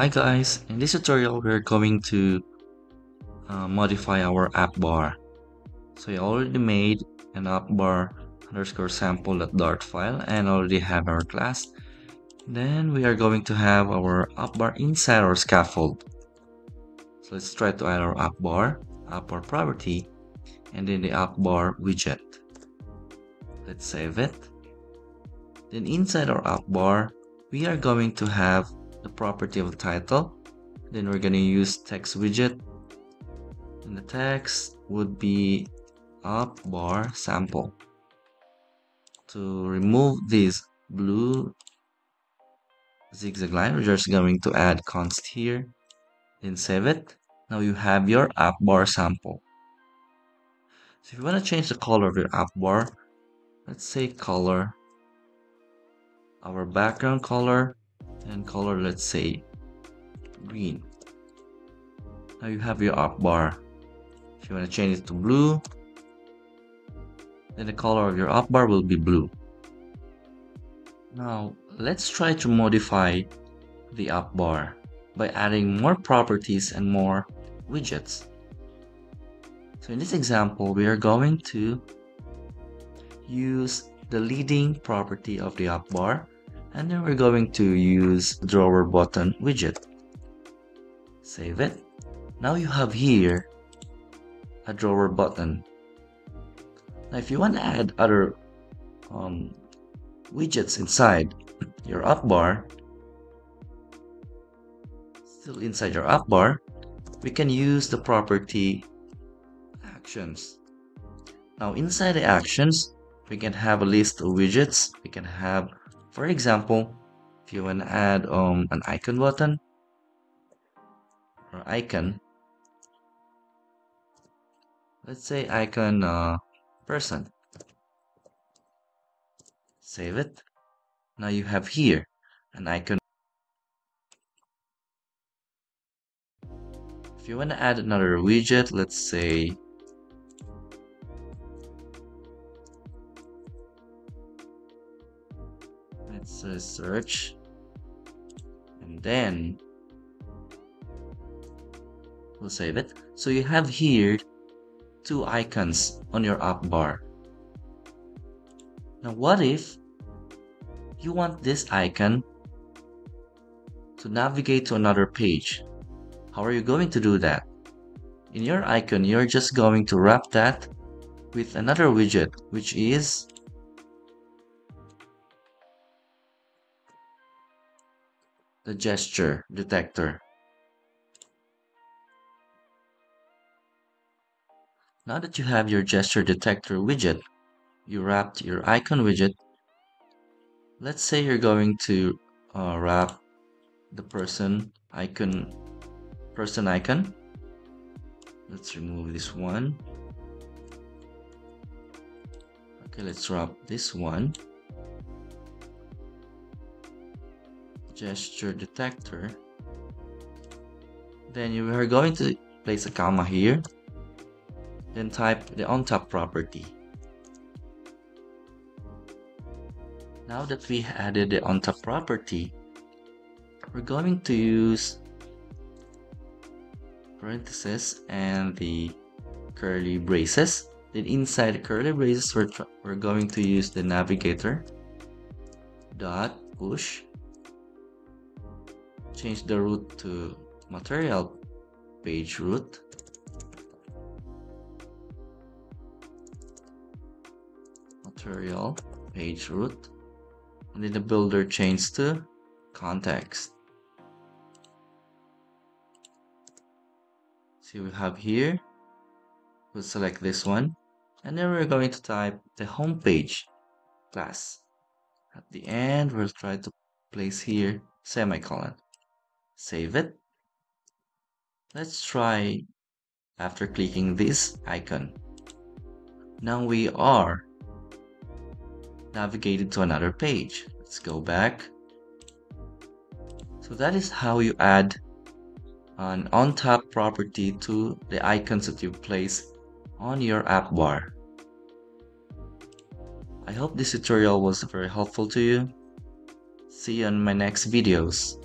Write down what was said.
Hi guys, in this tutorial we're going to uh, modify our app bar. So I already made an app bar underscore sample.dart file and already have our class. Then we are going to have our app bar inside our scaffold. So let's try to add our app bar, app bar property, and then the app bar widget. Let's save it. Then inside our app bar, we are going to have the property of the title. Then we're going to use text widget. And the text would be app bar sample. To remove this blue zigzag line, we're just going to add const here. Then save it. Now you have your app bar sample. So if you want to change the color of your app bar, let's say color, our background color, and color let's say green. Now you have your app bar. If you want to change it to blue, then the color of your app bar will be blue. Now let's try to modify the app bar by adding more properties and more widgets. So in this example, we are going to use the leading property of the app bar and then we're going to use drawer button widget. Save it. Now you have here a drawer button. Now if you want to add other um, widgets inside your app bar, still inside your app bar, we can use the property actions. Now inside the actions, we can have a list of widgets. We can have, for example, if you want to add um, an icon button or icon, let's say icon uh, person. Save it. Now you have here an icon If you want to add another widget, let's say let's search and then we'll save it. So you have here two icons on your app bar. Now what if you want this icon to navigate to another page? How are you going to do that? In your icon, you're just going to wrap that with another widget, which is the gesture detector. Now that you have your gesture detector widget, you wrapped your icon widget. Let's say you're going to uh, wrap the person icon person icon. Let's remove this one. Okay, let's wrap this one. Gesture detector. Then you are going to place a comma here. Then type the on tap property. Now that we added the on tap property, we're going to use parentheses and the curly braces. Then inside the curly braces, we're, we're going to use the navigator dot push. Change the route to material page route. Material page route. And then the builder change to context. See we have here. We'll select this one. And then we're going to type the home page class. At the end, we'll try to place here semicolon. Save it. Let's try after clicking this icon. Now we are navigated to another page. Let's go back. So that is how you add an on-tap property to the icons that you place on your app bar. I hope this tutorial was very helpful to you. See you on my next videos.